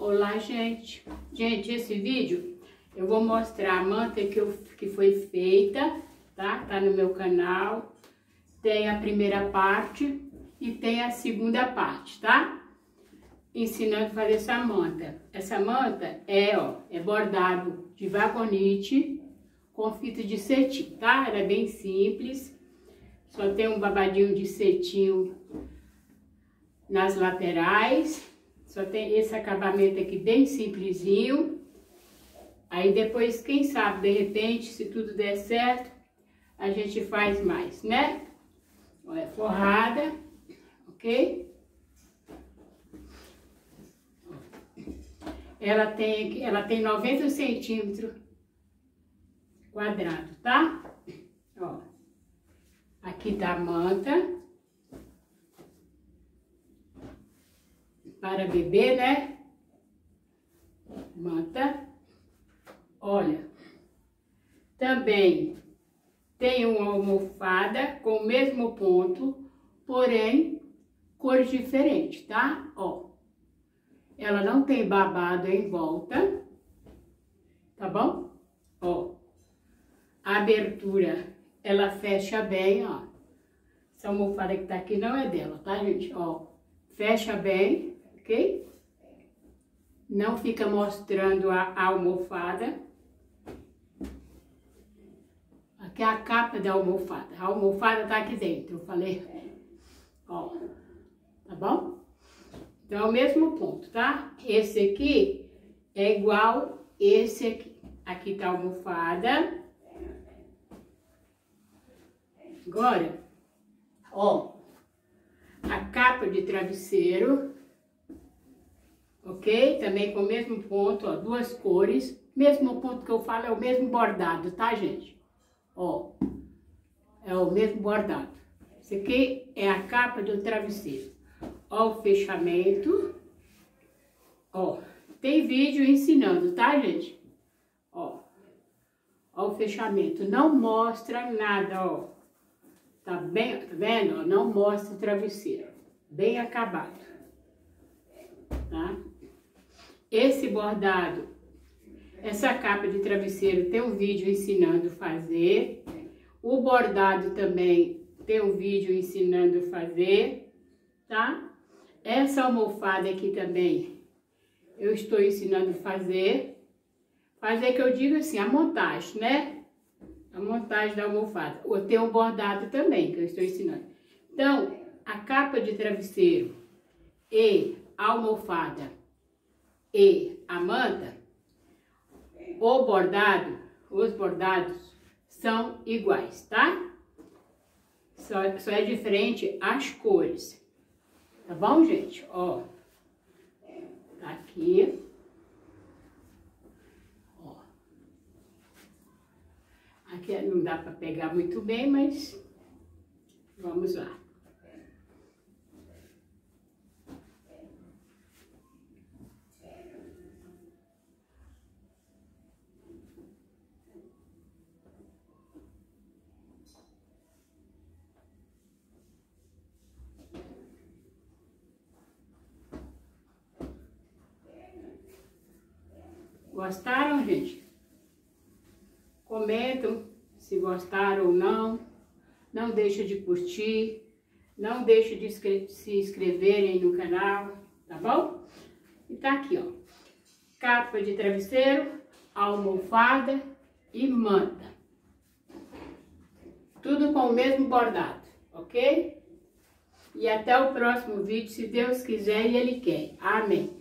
Olá, gente. Gente, esse vídeo eu vou mostrar a manta que, eu, que foi feita, tá? Tá no meu canal. Tem a primeira parte e tem a segunda parte, tá? Ensinando a fazer essa manta. Essa manta é, ó, é bordado de vagonite com fita de cetim, tá? Ela é bem simples. Só tem um babadinho de cetim nas laterais. Só tem esse acabamento aqui bem simplesinho. Aí depois, quem sabe, de repente, se tudo der certo, a gente faz mais, né? Olha, forrada, ok? Ela tem, ela tem 90 centímetros quadrado, tá? Ó, aqui tá a manta. Para beber, né? Manta. Olha, também tem uma almofada com o mesmo ponto, porém cores diferentes, tá? Ó, ela não tem babado em volta, tá bom? Ó, a abertura, ela fecha bem, ó. Essa almofada que tá aqui não é dela, tá, gente? Ó, fecha bem, ok? Não fica mostrando a, a almofada. Aqui é a capa da almofada. A almofada tá aqui dentro, eu falei. Ó, tá bom? Então, é o mesmo ponto, tá? Esse aqui é igual esse aqui. Aqui tá a almofada. Agora, ó, a capa de travesseiro ok? Também com o mesmo ponto, ó, duas cores. Mesmo ponto que eu falo é o mesmo bordado, tá, gente? Ó, é o mesmo bordado. Esse aqui é a capa do travesseiro. Ó o fechamento. Ó, tem vídeo ensinando, tá, gente? Ó, ó o fechamento. Não mostra nada, ó. Tá bem, tá vendo? Não mostra o travesseiro. Bem acabado. Tá? Esse bordado, essa capa de travesseiro tem um vídeo ensinando a fazer. O bordado também tem um vídeo ensinando a fazer, tá? Essa almofada aqui também eu estou ensinando a fazer. Fazer que eu digo assim, a montagem, né? A montagem da almofada. Ou tem um bordado também que eu estou ensinando. Então, a capa de travesseiro e a almofada e a manta, o bordado, os bordados são iguais, tá? Só, só é diferente as cores, tá bom, gente? Ó, tá aqui. Ó. Aqui não dá para pegar muito bem, mas vamos lá. Gostaram, gente? Comentam se gostaram ou não. Não deixa de curtir. Não deixa de se inscreverem no canal, tá bom? E tá aqui, ó. Capa de travesseiro, almofada e manta. Tudo com o mesmo bordado, ok? E até o próximo vídeo, se Deus quiser e Ele quer. Amém.